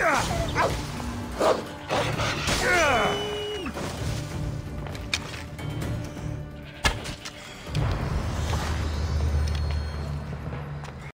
Yeah!